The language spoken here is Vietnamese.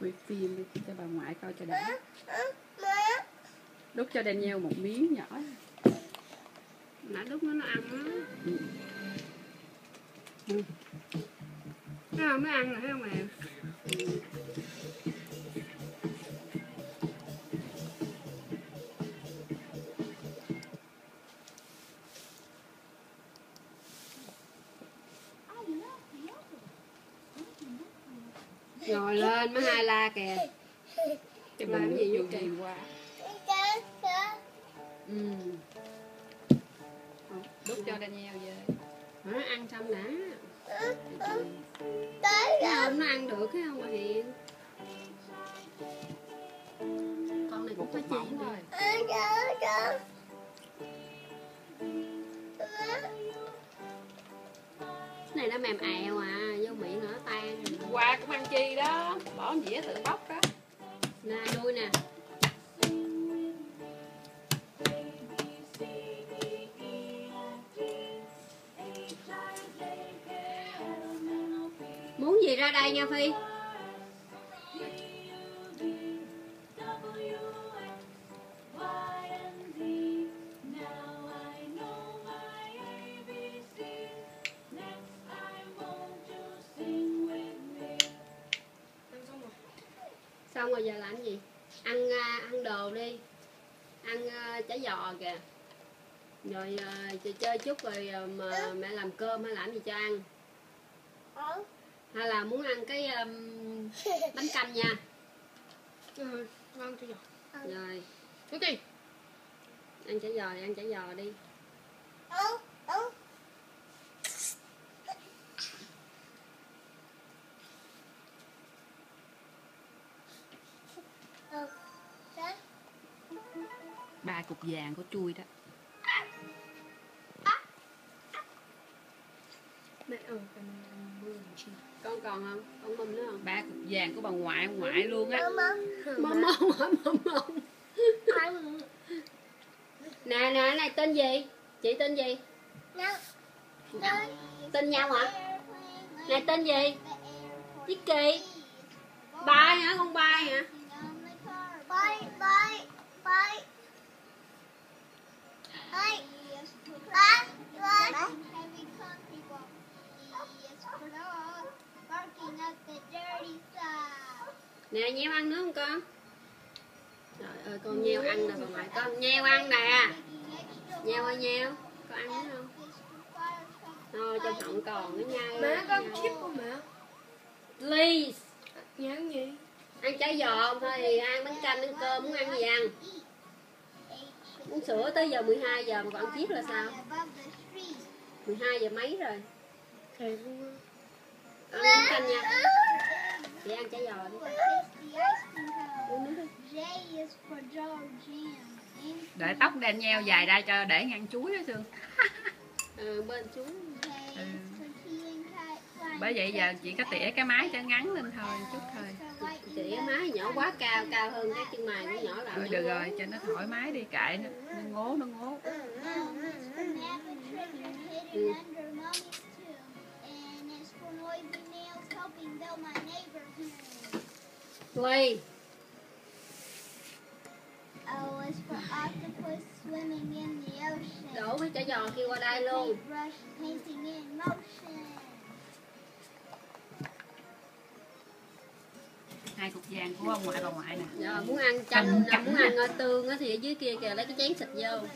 quay phim đi cho bà ngoại coi cho đã. Đút cho Daniel một miếng nhỏ. Nãy lúc nó nó ăn á. Ừ. không? Nó ăn rồi thấy không em ngồi lên mới hai la kìa. Cái Làm bụng gì vô gì qua ừ. Đút cho Daniel về. Nó ăn xong đã. Thấy không nó ăn được thấy không bà hiền con này cũng có cục mỏng này nó mềm ẹo à vô miệng nó tan qua cũng ăn chi đó bỏ dĩa tự bóc đó. Nè nuôi nè. Muốn gì ra đây nha phi xong rồi giờ làm gì? Ăn à, ăn đồ đi. Ăn à, chả giò kìa. Rồi à, chơi, chơi chút rồi à, mà mẹ làm cơm hay làm gì cho ăn? Hay là muốn ăn cái um, bánh canh nha. Ừ, ngon chưa nhỉ? rồi. Cái gì? ăn chả giò ăn chả giò đi. Ba cục vàng của chui đó. Mẹ chi? con còn không? Con mâm nữa không? Ba cục vàng của bà ngoại ngoại luôn á. Mâm mông hả mâm mông nè nè này tên gì? Chị tên gì? Tên. Nhau hả? Này tên gì? Vicky Bai hả? Con Bai hả nè nheo ăn nữa không con? Trời ơi con nheo ăn nè bà ngoại con nheo ăn nè. Nheo ơi nheo. Con ăn nữa không? Thôi trong họng còn nữa nha. Má con chip không mẹ? please. Nhắn gì? ăn chả giò thôi thì ăn bánh canh ăn cơm muốn ăn gì ăn? Uống sữa tới giờ 12 giờ mà còn chiếc là sao? 12 giờ mấy rồi? Thiệt luôn. Ăn bánh canh nha ăn giò đi. Để tóc Daniel dài ra cho để ngăn chuối đó Sương. Ờ, bên cut. Y bởi vậy giờ chị có tỉa cái mái cho ngắn lên thôi chút thôi. Chị cái má nhỏ quá cao cao hơn cái chân mày nó nhỏ lại. Ừ, được rồi cho nó thoải mái đi kệ nó, nó ngố nó ngố. Have Ly O is for octopus swimming in the ocean. đổ mấy chả giò kia qua đây luôn. Paintbrush painting in motion. hai cục vàng của ông ngoại bà ngoại nè. Giờ muốn ăn chanh muốn ăn tương á thì ở dưới kia kìa lấy cái chén xịt vô